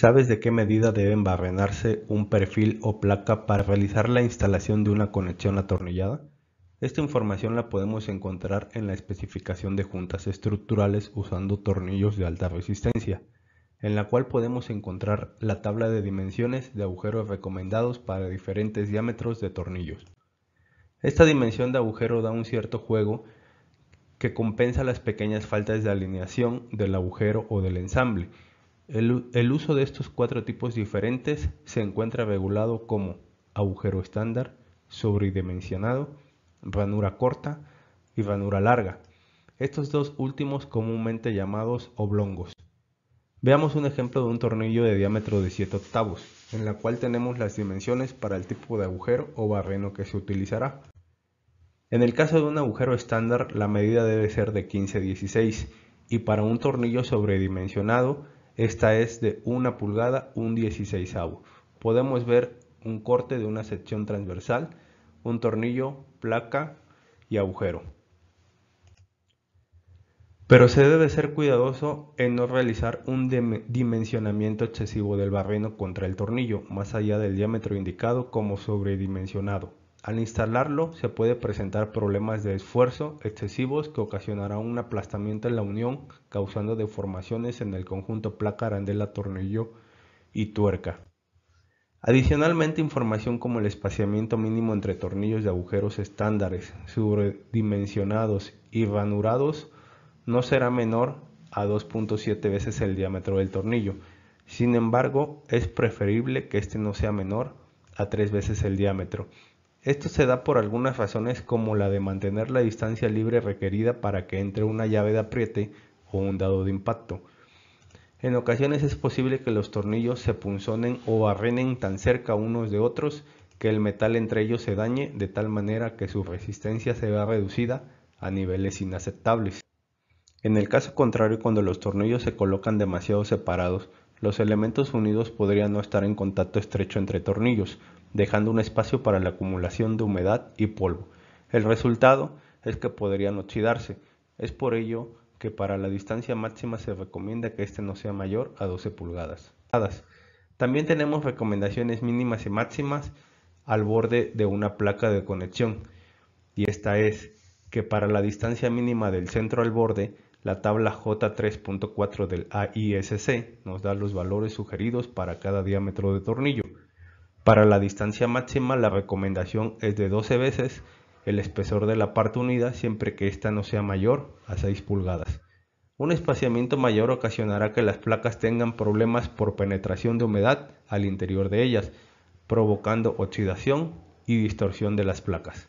¿Sabes de qué medida deben barrenarse un perfil o placa para realizar la instalación de una conexión atornillada? Esta información la podemos encontrar en la especificación de juntas estructurales usando tornillos de alta resistencia, en la cual podemos encontrar la tabla de dimensiones de agujeros recomendados para diferentes diámetros de tornillos. Esta dimensión de agujero da un cierto juego que compensa las pequeñas faltas de alineación del agujero o del ensamble, el, uso de estos cuatro tipos diferentes se encuentra regulado como agujero estándar, sobredimensionado, ranura corta y ranura larga, estos dos últimos comúnmente llamados oblongos. Veamos un ejemplo de un tornillo de diámetro de 7 octavos, en la cual tenemos las dimensiones para el tipo de agujero o barreno que se utilizará. En el caso de un agujero estándar, la medida debe ser de 15-16 y para un tornillo sobredimensionado esta es de una pulgada, un 16 Podemos ver un corte de una sección transversal, un tornillo, placa y agujero. Pero se debe ser cuidadoso en no realizar un dimensionamiento excesivo del barreno contra el tornillo, más allá del diámetro indicado como sobredimensionado. Al instalarlo se puede presentar problemas de esfuerzo excesivos que ocasionarán un aplastamiento en la unión causando deformaciones en el conjunto placa arandela tornillo y tuerca. Adicionalmente información como el espaciamiento mínimo entre tornillos de agujeros estándares, sobredimensionados y ranurados no será menor a 2.7 veces el diámetro del tornillo. Sin embargo, es preferible que este no sea menor a 3 veces el diámetro esto se da por algunas razones como la de mantener la distancia libre requerida para que entre una llave de apriete o un dado de impacto. En ocasiones es posible que los tornillos se punzonen o barrenen tan cerca unos de otros que el metal entre ellos se dañe de tal manera que su resistencia se vea reducida a niveles inaceptables. En el caso contrario, cuando los tornillos se colocan demasiado separados, los elementos unidos podrían no estar en contacto estrecho entre tornillos, dejando un espacio para la acumulación de humedad y polvo. El resultado es que podrían oxidarse. Es por ello que para la distancia máxima se recomienda que este no sea mayor a 12 pulgadas. También tenemos recomendaciones mínimas y máximas al borde de una placa de conexión y esta es que para la distancia mínima del centro al borde la tabla J3.4 del AISC nos da los valores sugeridos para cada diámetro de tornillo. Para la distancia máxima la recomendación es de 12 veces el espesor de la parte unida siempre que ésta no sea mayor a 6 pulgadas. Un espaciamiento mayor ocasionará que las placas tengan problemas por penetración de humedad al interior de ellas, provocando oxidación y distorsión de las placas.